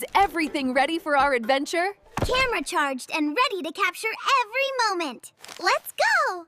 Is everything ready for our adventure? Camera charged and ready to capture every moment. Let's go!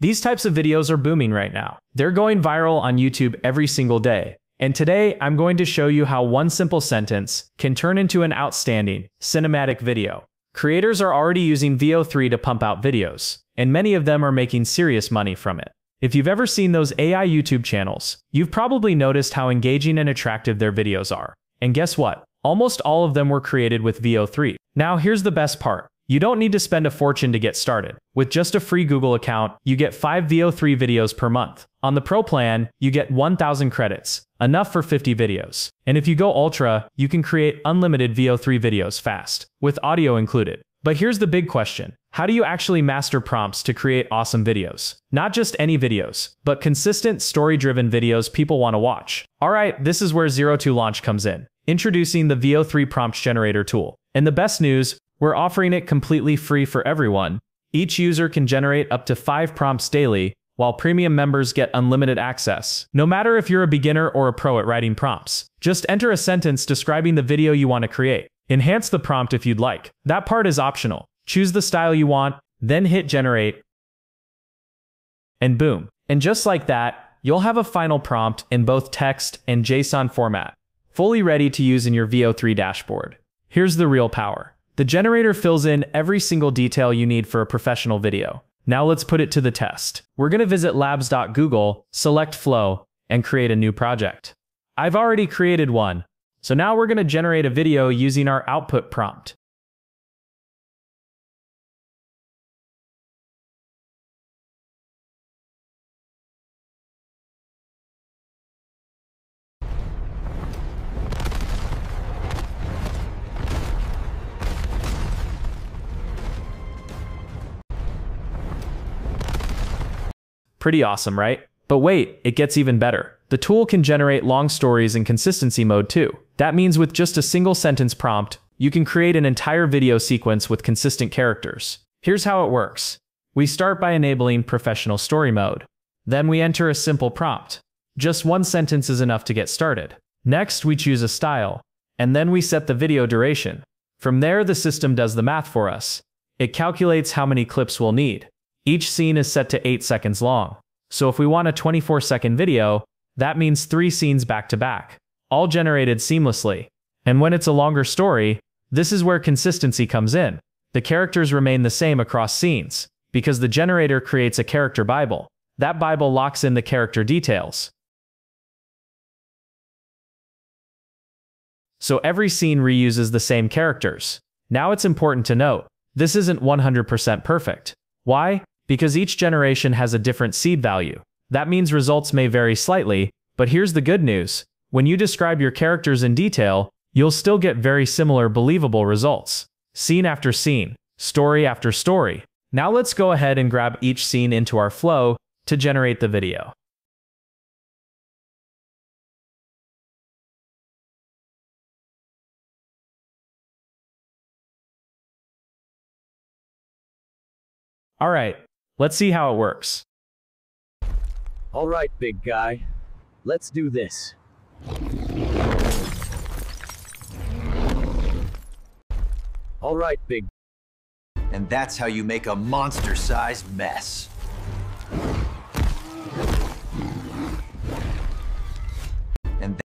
These types of videos are booming right now. They're going viral on YouTube every single day. And today, I'm going to show you how one simple sentence can turn into an outstanding, cinematic video. Creators are already using Veo 3 to pump out videos, and many of them are making serious money from it. If you've ever seen those AI YouTube channels, you've probably noticed how engaging and attractive their videos are. And guess what? Almost all of them were created with Veo 3. Now here's the best part. You don't need to spend a fortune to get started. With just a free Google account, you get 5 Veo 3 videos per month. On the Pro plan, you get 1000 credits, enough for 50 videos. And if you go Ultra, you can create unlimited Veo 3 videos fast, with audio included. But here's the big question. How do you actually master prompts to create awesome videos? Not just any videos, but consistent story-driven videos people want to watch. Alright, this is where Zero2Launch comes in. Introducing the Veo 3 Prompt Generator tool. And the best news, we're offering it completely free for everyone. Each user can generate up to 5 prompts daily, while premium members get unlimited access. No matter if you're a beginner or a pro at writing prompts, just enter a sentence describing the video you want to create. Enhance the prompt if you'd like. That part is optional. Choose the style you want, then hit generate, and boom. And just like that, you'll have a final prompt in both text and JSON format, fully ready to use in your Veo 3 dashboard. Here's the real power. The generator fills in every single detail you need for a professional video. Now let's put it to the test. We're going to visit labs.google, select Flow, and create a new project. I've already created one, so now we're going to generate a video using our output prompt. Pretty awesome, right? But wait, it gets even better. The tool can generate long stories in consistency mode too. That means with just a single sentence prompt, you can create an entire video sequence with consistent characters. Here's how it works. We start by enabling professional story mode. Then we enter a simple prompt. Just one sentence is enough to get started. Next, we choose a style, and then we set the video duration. From there, the system does the math for us. It calculates how many clips we'll need. Each scene is set to 8 seconds long. So if we want a 24 second video, that means 3 scenes back to back, all generated seamlessly. And when it's a longer story, this is where consistency comes in. The characters remain the same across scenes, because the generator creates a character Bible. That Bible locks in the character details. So every scene reuses the same characters. Now it's important to note, this isn't 100% perfect. Why? Because each generation has a different seed value. That means results may vary slightly, but here's the good news. When you describe your characters in detail, you'll still get very similar believable results. Scene after scene, story after story. Now let's go ahead and grab each scene into our flow to generate the video. Alright, Let's see how it works. Alright, big guy. Let's do this. Alright, big. And that's how you make a monster-sized mess. And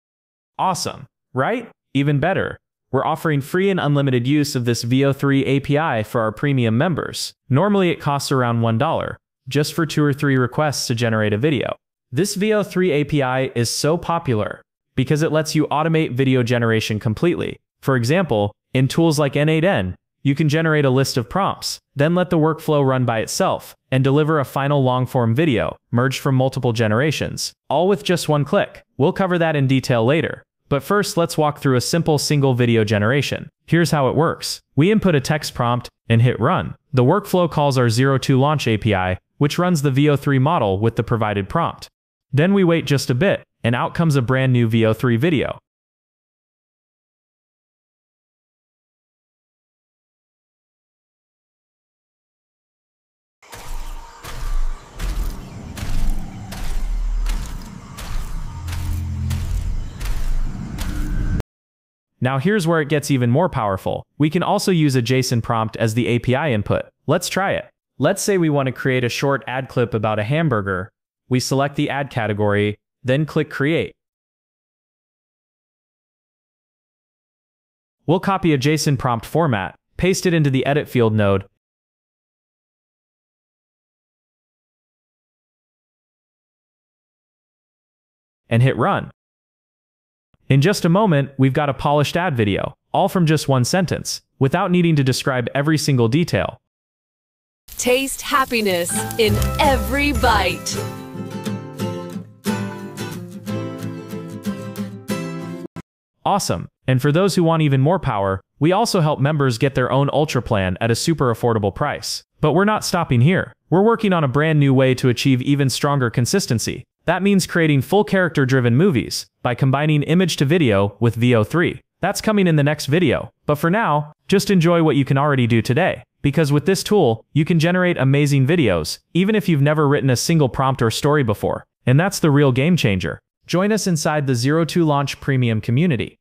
awesome, right? Even better. We're offering free and unlimited use of this Veo 3 API for our premium members. Normally it costs around $1, just for two or three requests to generate a video. This Veo 3 API is so popular because it lets you automate video generation completely. For example, in tools like N8N, you can generate a list of prompts, then let the workflow run by itself, and deliver a final long-form video, merged from multiple generations, all with just one click. We'll cover that in detail later. But first, let's walk through a simple single video generation. Here's how it works. We input a text prompt and hit run. The workflow calls our Zero2Launch API, which runs the Veo 3 model with the provided prompt. Then we wait just a bit, and out comes a brand new Veo 3 video. Now here's where it gets even more powerful. We can also use a JSON prompt as the API input. Let's try it. Let's say we want to create a short ad clip about a hamburger. We select the ad category, then click Create. We'll copy a JSON prompt format, paste it into the Edit field node, and hit Run. In just a moment, we've got a polished ad video, all from just one sentence, without needing to describe every single detail. Taste happiness in every bite. Awesome. And for those who want even more power, we also help members get their own Ultra plan at a super affordable price. But we're not stopping here. We're working on a brand new way to achieve even stronger consistency. That means creating full character-driven movies by combining image to video with Veo 3. That's coming in the next video. But for now, just enjoy what you can already do today. Because with this tool, you can generate amazing videos, even if you've never written a single prompt or story before. And that's the real game changer. Join us inside the Zero 02 Launch Premium community.